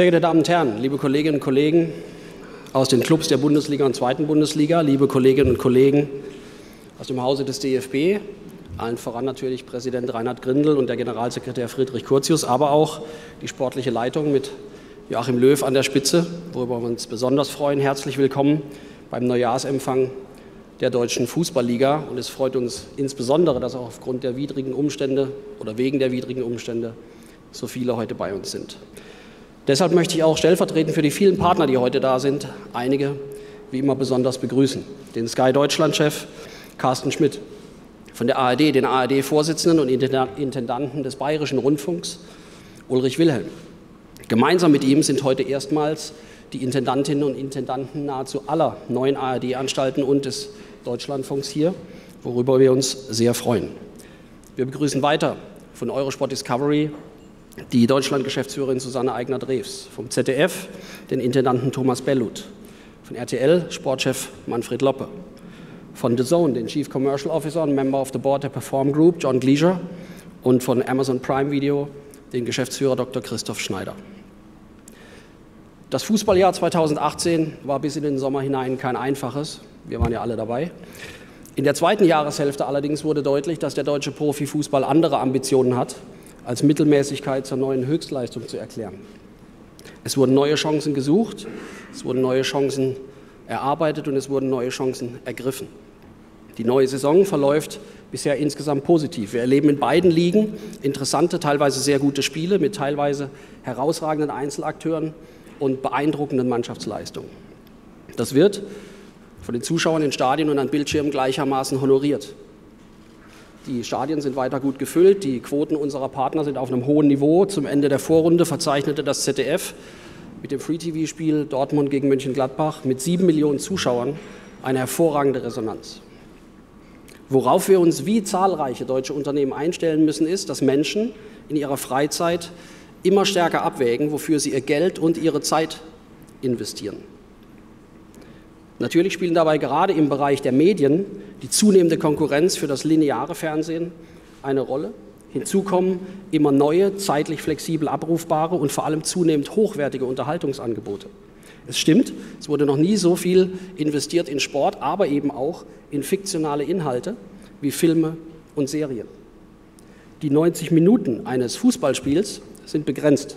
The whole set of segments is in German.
Sehr geehrte Damen und Herren, liebe Kolleginnen und Kollegen aus den Clubs der Bundesliga und Zweiten Bundesliga, liebe Kolleginnen und Kollegen aus dem Hause des DFB, allen voran natürlich Präsident Reinhard Grindel und der Generalsekretär Friedrich Curtius, aber auch die sportliche Leitung mit Joachim Löw an der Spitze, worüber wir uns besonders freuen. Herzlich willkommen beim Neujahrsempfang der Deutschen Fußballliga. Und es freut uns insbesondere, dass auch aufgrund der widrigen Umstände oder wegen der widrigen Umstände so viele heute bei uns sind. Deshalb möchte ich auch stellvertretend für die vielen Partner, die heute da sind, einige wie immer besonders begrüßen. Den Sky Deutschland-Chef Carsten Schmidt, von der ARD, den ARD-Vorsitzenden und Intendanten des Bayerischen Rundfunks Ulrich Wilhelm. Gemeinsam mit ihm sind heute erstmals die Intendantinnen und Intendanten nahezu aller neuen ARD-Anstalten und des Deutschlandfunks hier, worüber wir uns sehr freuen. Wir begrüßen weiter von Eurosport Discovery die Deutschland-Geschäftsführerin Susanne Eigner-Drews, vom ZDF den Intendanten Thomas Bellut, von RTL Sportchef Manfred Loppe, von The Zone den Chief Commercial Officer und Member of the Board der Perform Group John Gleaser und von Amazon Prime Video den Geschäftsführer Dr. Christoph Schneider. Das Fußballjahr 2018 war bis in den Sommer hinein kein einfaches. Wir waren ja alle dabei. In der zweiten Jahreshälfte allerdings wurde deutlich, dass der deutsche Profifußball andere Ambitionen hat als Mittelmäßigkeit zur neuen Höchstleistung zu erklären. Es wurden neue Chancen gesucht, es wurden neue Chancen erarbeitet und es wurden neue Chancen ergriffen. Die neue Saison verläuft bisher insgesamt positiv. Wir erleben in beiden Ligen interessante, teilweise sehr gute Spiele mit teilweise herausragenden Einzelakteuren und beeindruckenden Mannschaftsleistungen. Das wird von den Zuschauern in Stadien und an Bildschirmen gleichermaßen honoriert. Die Stadien sind weiter gut gefüllt, die Quoten unserer Partner sind auf einem hohen Niveau. Zum Ende der Vorrunde verzeichnete das ZDF mit dem Free-TV-Spiel Dortmund gegen Mönchengladbach mit sieben Millionen Zuschauern eine hervorragende Resonanz. Worauf wir uns wie zahlreiche deutsche Unternehmen einstellen müssen, ist, dass Menschen in ihrer Freizeit immer stärker abwägen, wofür sie ihr Geld und ihre Zeit investieren. Natürlich spielen dabei gerade im Bereich der Medien die zunehmende Konkurrenz für das lineare Fernsehen eine Rolle. Hinzu kommen immer neue, zeitlich flexibel abrufbare und vor allem zunehmend hochwertige Unterhaltungsangebote. Es stimmt, es wurde noch nie so viel investiert in Sport, aber eben auch in fiktionale Inhalte wie Filme und Serien. Die 90 Minuten eines Fußballspiels sind begrenzt.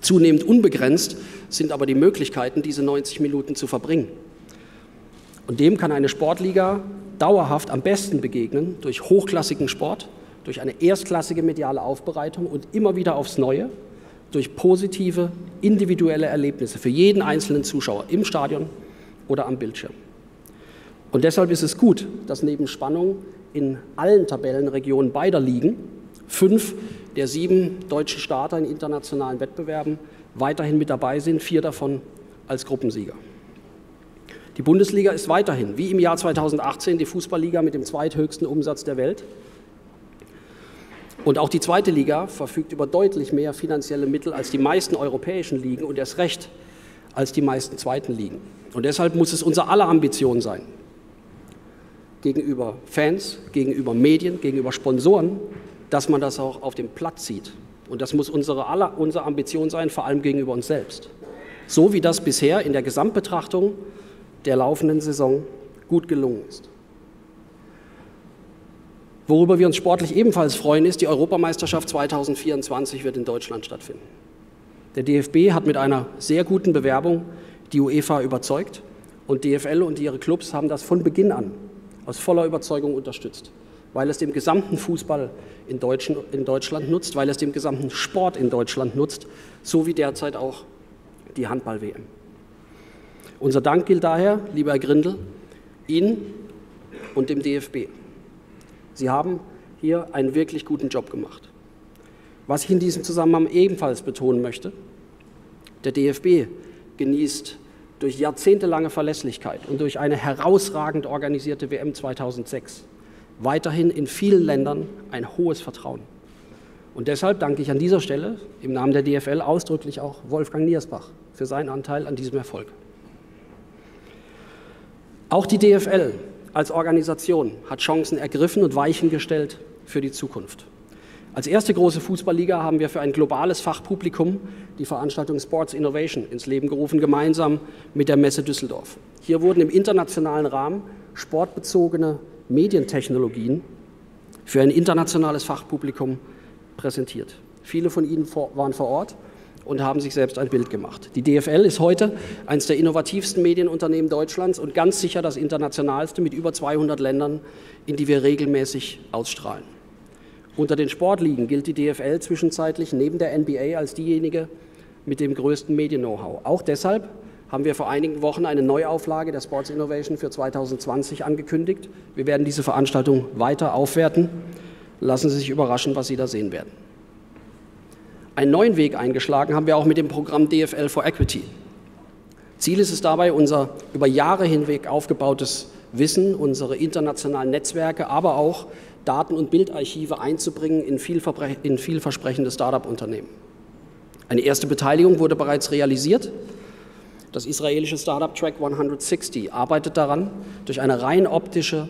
Zunehmend unbegrenzt sind aber die Möglichkeiten, diese 90 Minuten zu verbringen. Und dem kann eine Sportliga dauerhaft am besten begegnen durch hochklassigen Sport, durch eine erstklassige mediale Aufbereitung und immer wieder aufs Neue, durch positive individuelle Erlebnisse für jeden einzelnen Zuschauer im Stadion oder am Bildschirm. Und deshalb ist es gut, dass neben Spannung in allen Tabellenregionen beider Ligen fünf der sieben deutschen Starter in internationalen Wettbewerben weiterhin mit dabei sind, vier davon als Gruppensieger. Die Bundesliga ist weiterhin, wie im Jahr 2018, die Fußballliga mit dem zweithöchsten Umsatz der Welt. Und auch die zweite Liga verfügt über deutlich mehr finanzielle Mittel als die meisten europäischen Ligen und erst recht als die meisten zweiten Ligen. Und deshalb muss es unser aller Ambition sein, gegenüber Fans, gegenüber Medien, gegenüber Sponsoren, dass man das auch auf dem Platz sieht. Und das muss unsere, aller, unsere Ambition sein, vor allem gegenüber uns selbst. So wie das bisher in der Gesamtbetrachtung der laufenden Saison gut gelungen ist. Worüber wir uns sportlich ebenfalls freuen, ist, die Europameisterschaft 2024 wird in Deutschland stattfinden. Der DFB hat mit einer sehr guten Bewerbung die UEFA überzeugt und DFL und ihre Clubs haben das von Beginn an aus voller Überzeugung unterstützt, weil es dem gesamten Fußball in, Deutschland nutzt, weil es dem gesamten Sport in Deutschland nutzt, so wie derzeit auch die Handball-WM. Unser Dank gilt daher, lieber Herr Grindel, Ihnen und dem DFB. Sie haben hier einen wirklich guten Job gemacht. Was ich in diesem Zusammenhang ebenfalls betonen möchte, der DFB genießt durch jahrzehntelange Verlässlichkeit und durch eine herausragend organisierte WM 2006 weiterhin in vielen Ländern ein hohes Vertrauen. Und deshalb danke ich an dieser Stelle im Namen der DFL ausdrücklich auch Wolfgang Niersbach für seinen Anteil an diesem Erfolg. Auch die DFL als Organisation hat Chancen ergriffen und Weichen gestellt für die Zukunft. Als erste große Fußballliga haben wir für ein globales Fachpublikum die Veranstaltung Sports Innovation ins Leben gerufen, gemeinsam mit der Messe Düsseldorf. Hier wurden im internationalen Rahmen sportbezogene Medientechnologien für ein internationales Fachpublikum präsentiert. Viele von Ihnen waren vor Ort und haben sich selbst ein Bild gemacht. Die DFL ist heute eines der innovativsten Medienunternehmen Deutschlands und ganz sicher das internationalste mit über 200 Ländern, in die wir regelmäßig ausstrahlen. Unter den Sportligen gilt die DFL zwischenzeitlich neben der NBA als diejenige mit dem größten Medien-Know-how. Auch deshalb haben wir vor einigen Wochen eine Neuauflage der Sports Innovation für 2020 angekündigt. Wir werden diese Veranstaltung weiter aufwerten. Lassen Sie sich überraschen, was Sie da sehen werden. Einen neuen Weg eingeschlagen haben wir auch mit dem Programm DFL for Equity. Ziel ist es dabei, unser über Jahre hinweg aufgebautes Wissen, unsere internationalen Netzwerke, aber auch Daten- und Bildarchive einzubringen in, in vielversprechende Start-up-Unternehmen. Eine erste Beteiligung wurde bereits realisiert. Das israelische Startup Track 160 arbeitet daran, durch eine rein optische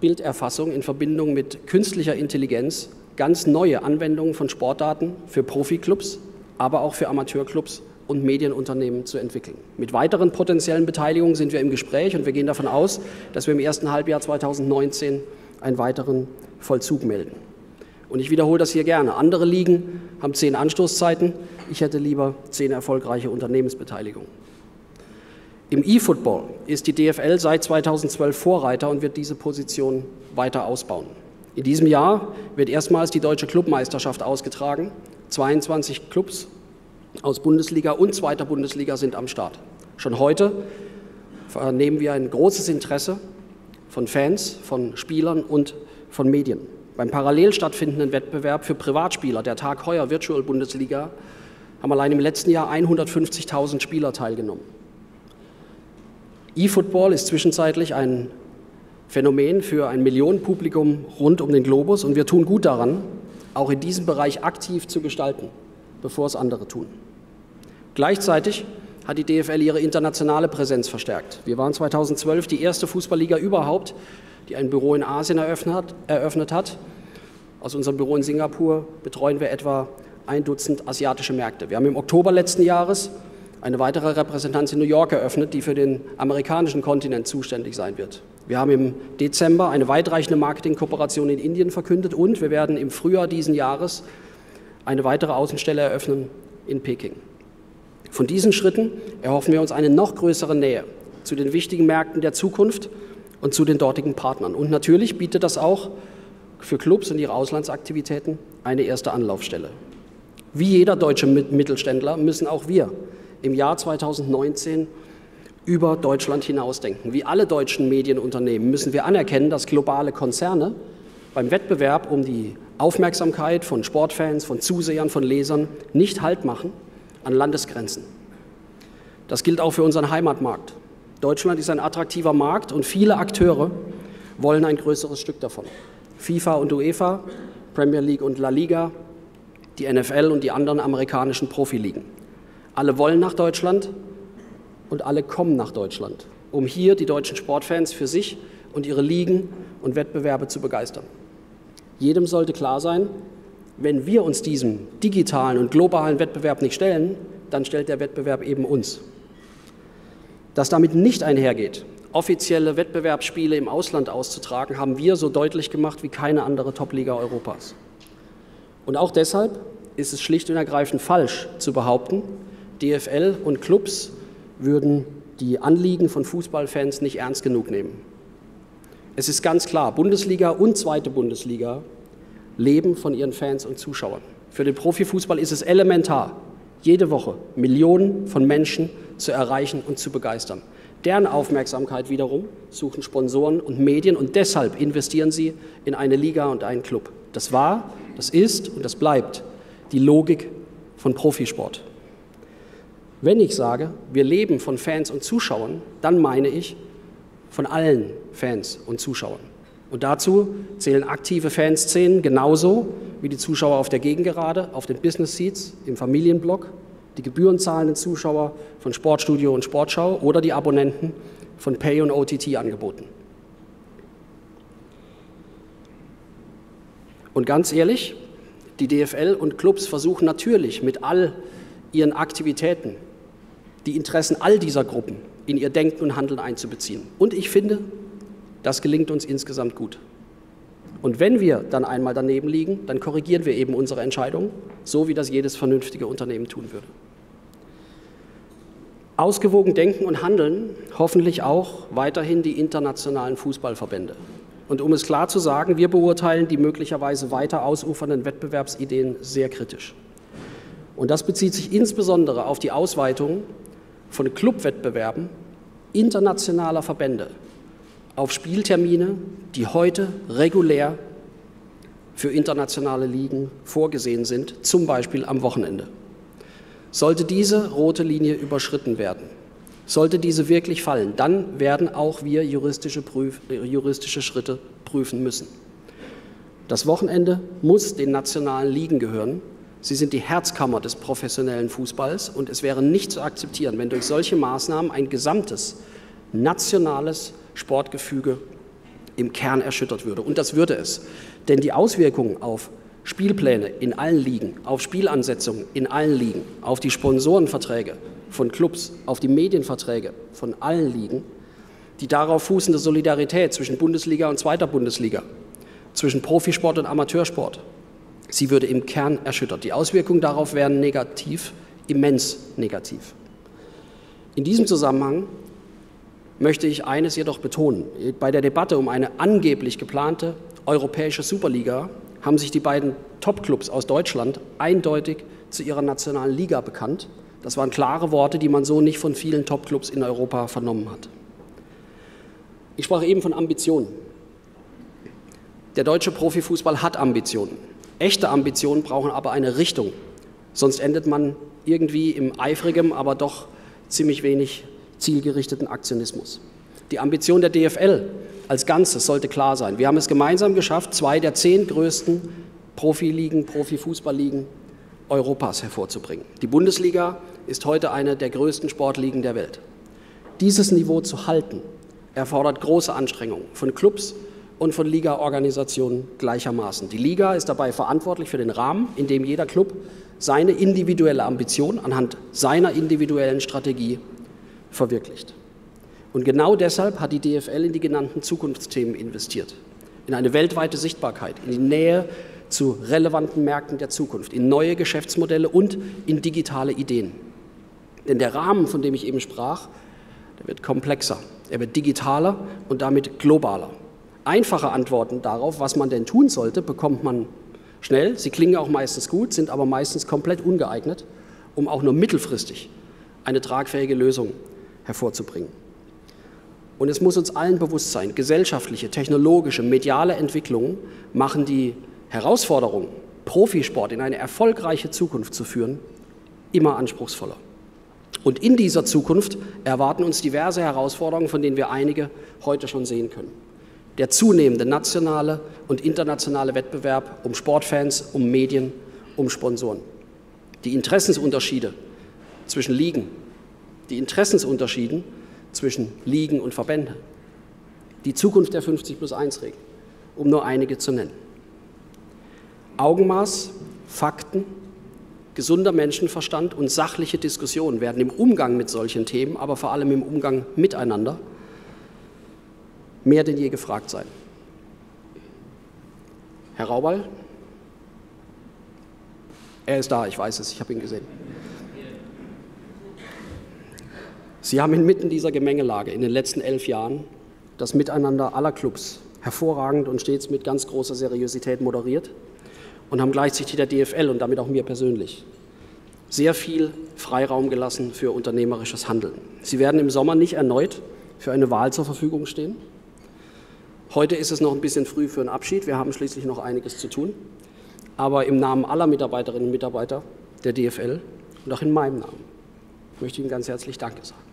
Bilderfassung in Verbindung mit künstlicher Intelligenz ganz neue Anwendungen von Sportdaten für Profiklubs, aber auch für Amateurclubs und Medienunternehmen zu entwickeln. Mit weiteren potenziellen Beteiligungen sind wir im Gespräch und wir gehen davon aus, dass wir im ersten Halbjahr 2019 einen weiteren Vollzug melden. Und ich wiederhole das hier gerne. Andere Ligen haben zehn Anstoßzeiten. Ich hätte lieber zehn erfolgreiche Unternehmensbeteiligungen. Im E-Football ist die DFL seit 2012 Vorreiter und wird diese Position weiter ausbauen. In diesem Jahr wird erstmals die deutsche Clubmeisterschaft ausgetragen. 22 Clubs aus Bundesliga und zweiter Bundesliga sind am Start. Schon heute vernehmen wir ein großes Interesse von Fans, von Spielern und von Medien. Beim parallel stattfindenden Wettbewerb für Privatspieler, der Tag Heuer Virtual Bundesliga, haben allein im letzten Jahr 150.000 Spieler teilgenommen. E-Football ist zwischenzeitlich ein Phänomen für ein Millionenpublikum rund um den Globus und wir tun gut daran, auch in diesem Bereich aktiv zu gestalten, bevor es andere tun. Gleichzeitig hat die DFL ihre internationale Präsenz verstärkt. Wir waren 2012 die erste Fußballliga überhaupt, die ein Büro in Asien eröffnet hat. Aus unserem Büro in Singapur betreuen wir etwa ein Dutzend asiatische Märkte. Wir haben im Oktober letzten Jahres eine weitere Repräsentanz in New York eröffnet, die für den amerikanischen Kontinent zuständig sein wird. Wir haben im Dezember eine weitreichende Marketingkooperation in Indien verkündet und wir werden im Frühjahr diesen Jahres eine weitere Außenstelle eröffnen in Peking. Von diesen Schritten erhoffen wir uns eine noch größere Nähe zu den wichtigen Märkten der Zukunft und zu den dortigen Partnern. Und natürlich bietet das auch für Clubs und ihre Auslandsaktivitäten eine erste Anlaufstelle. Wie jeder deutsche Mittelständler müssen auch wir im Jahr 2019 über Deutschland hinausdenken. Wie alle deutschen Medienunternehmen müssen wir anerkennen, dass globale Konzerne beim Wettbewerb um die Aufmerksamkeit von Sportfans, von Zusehern, von Lesern nicht Halt machen an Landesgrenzen. Das gilt auch für unseren Heimatmarkt. Deutschland ist ein attraktiver Markt und viele Akteure wollen ein größeres Stück davon. FIFA und UEFA, Premier League und La Liga, die NFL und die anderen amerikanischen Profiligen. Alle wollen nach Deutschland und alle kommen nach Deutschland, um hier die deutschen Sportfans für sich und ihre Ligen und Wettbewerbe zu begeistern. Jedem sollte klar sein, wenn wir uns diesem digitalen und globalen Wettbewerb nicht stellen, dann stellt der Wettbewerb eben uns. Dass damit nicht einhergeht, offizielle Wettbewerbsspiele im Ausland auszutragen, haben wir so deutlich gemacht wie keine andere Topliga Europas. Und auch deshalb ist es schlicht und ergreifend falsch zu behaupten, DFL und Clubs würden die Anliegen von Fußballfans nicht ernst genug nehmen. Es ist ganz klar, Bundesliga und zweite Bundesliga leben von ihren Fans und Zuschauern. Für den Profifußball ist es elementar, jede Woche Millionen von Menschen zu erreichen und zu begeistern. Deren Aufmerksamkeit wiederum suchen Sponsoren und Medien und deshalb investieren sie in eine Liga und einen Club. Das war, das ist und das bleibt die Logik von Profisport. Wenn ich sage, wir leben von Fans und Zuschauern, dann meine ich von allen Fans und Zuschauern. Und dazu zählen aktive Fanszenen genauso wie die Zuschauer auf der Gegengerade, auf den Business Seats, im Familienblock, die gebührenzahlenden Zuschauer von Sportstudio und Sportschau oder die Abonnenten von Pay- und OTT-Angeboten. Und ganz ehrlich, die DFL und Clubs versuchen natürlich mit all ihren Aktivitäten die Interessen all dieser Gruppen in ihr Denken und Handeln einzubeziehen. Und ich finde, das gelingt uns insgesamt gut. Und wenn wir dann einmal daneben liegen, dann korrigieren wir eben unsere Entscheidungen, so wie das jedes vernünftige Unternehmen tun würde. Ausgewogen denken und handeln hoffentlich auch weiterhin die internationalen Fußballverbände. Und um es klar zu sagen, wir beurteilen die möglicherweise weiter ausufernden Wettbewerbsideen sehr kritisch. Und das bezieht sich insbesondere auf die Ausweitung von Clubwettbewerben internationaler Verbände auf Spieltermine, die heute regulär für internationale Ligen vorgesehen sind, zum Beispiel am Wochenende. Sollte diese rote Linie überschritten werden, sollte diese wirklich fallen, dann werden auch wir juristische, Prüf, juristische Schritte prüfen müssen. Das Wochenende muss den nationalen Ligen gehören. Sie sind die Herzkammer des professionellen Fußballs und es wäre nicht zu akzeptieren, wenn durch solche Maßnahmen ein gesamtes nationales Sportgefüge im Kern erschüttert würde. Und das würde es. Denn die Auswirkungen auf Spielpläne in allen Ligen, auf Spielansetzungen in allen Ligen, auf die Sponsorenverträge von Clubs, auf die Medienverträge von allen Ligen, die darauf fußende Solidarität zwischen Bundesliga und zweiter Bundesliga, zwischen Profisport und Amateursport, sie würde im Kern erschüttert. Die Auswirkungen darauf wären negativ, immens negativ. In diesem Zusammenhang möchte ich eines jedoch betonen. Bei der Debatte um eine angeblich geplante europäische Superliga haben sich die beiden Topclubs aus Deutschland eindeutig zu ihrer nationalen Liga bekannt. Das waren klare Worte, die man so nicht von vielen Topclubs in Europa vernommen hat. Ich sprach eben von Ambitionen. Der deutsche Profifußball hat Ambitionen. Echte Ambitionen brauchen aber eine Richtung. Sonst endet man irgendwie im eifrigen, aber doch ziemlich wenig zielgerichteten Aktionismus. Die Ambition der DFL als Ganzes sollte klar sein. Wir haben es gemeinsam geschafft, zwei der zehn größten Profiligen, Profifußballligen Europas hervorzubringen. Die Bundesliga ist heute eine der größten Sportligen der Welt. Dieses Niveau zu halten, erfordert große Anstrengungen von Clubs und von Ligaorganisationen gleichermaßen. Die Liga ist dabei verantwortlich für den Rahmen, in dem jeder Club seine individuelle Ambition anhand seiner individuellen Strategie verwirklicht. Und genau deshalb hat die DFL in die genannten Zukunftsthemen investiert. In eine weltweite Sichtbarkeit, in die Nähe zu relevanten Märkten der Zukunft, in neue Geschäftsmodelle und in digitale Ideen. Denn der Rahmen, von dem ich eben sprach, der wird komplexer, er wird digitaler und damit globaler. Einfache Antworten darauf, was man denn tun sollte, bekommt man schnell. Sie klingen auch meistens gut, sind aber meistens komplett ungeeignet, um auch nur mittelfristig eine tragfähige Lösung hervorzubringen. Und es muss uns allen bewusst sein, gesellschaftliche, technologische, mediale Entwicklungen machen die Herausforderung, Profisport in eine erfolgreiche Zukunft zu führen, immer anspruchsvoller. Und in dieser Zukunft erwarten uns diverse Herausforderungen, von denen wir einige heute schon sehen können. Der zunehmende nationale und internationale Wettbewerb um Sportfans, um Medien, um Sponsoren. Die Interessensunterschiede zwischen Ligen, die Interessensunterschieden zwischen Ligen und Verbänden, die Zukunft der 50 plus 1 Regel, um nur einige zu nennen. Augenmaß, Fakten, gesunder Menschenverstand und sachliche Diskussionen werden im Umgang mit solchen Themen, aber vor allem im Umgang miteinander mehr denn je gefragt sein. Herr Raubal? Er ist da, ich weiß es, ich habe ihn gesehen. Sie haben inmitten dieser Gemengelage in den letzten elf Jahren das Miteinander aller Clubs hervorragend und stets mit ganz großer Seriosität moderiert und haben gleichzeitig der DFL und damit auch mir persönlich sehr viel Freiraum gelassen für unternehmerisches Handeln. Sie werden im Sommer nicht erneut für eine Wahl zur Verfügung stehen. Heute ist es noch ein bisschen früh für einen Abschied. Wir haben schließlich noch einiges zu tun. Aber im Namen aller Mitarbeiterinnen und Mitarbeiter der DFL und auch in meinem Namen möchte ich Ihnen ganz herzlich Danke sagen.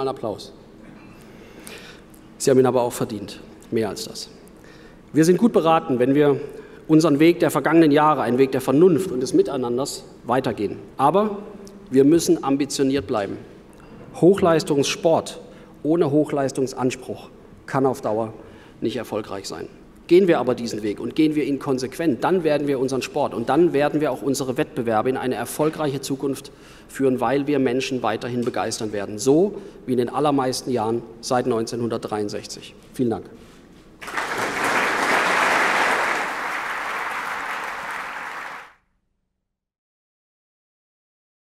Mal Applaus. Sie haben ihn aber auch verdient, mehr als das. Wir sind gut beraten, wenn wir unseren Weg der vergangenen Jahre, einen Weg der Vernunft und des Miteinanders weitergehen. Aber wir müssen ambitioniert bleiben. Hochleistungssport ohne Hochleistungsanspruch kann auf Dauer nicht erfolgreich sein. Gehen wir aber diesen Weg und gehen wir ihn konsequent, dann werden wir unseren Sport und dann werden wir auch unsere Wettbewerbe in eine erfolgreiche Zukunft führen, weil wir Menschen weiterhin begeistern werden. So wie in den allermeisten Jahren seit 1963. Vielen Dank.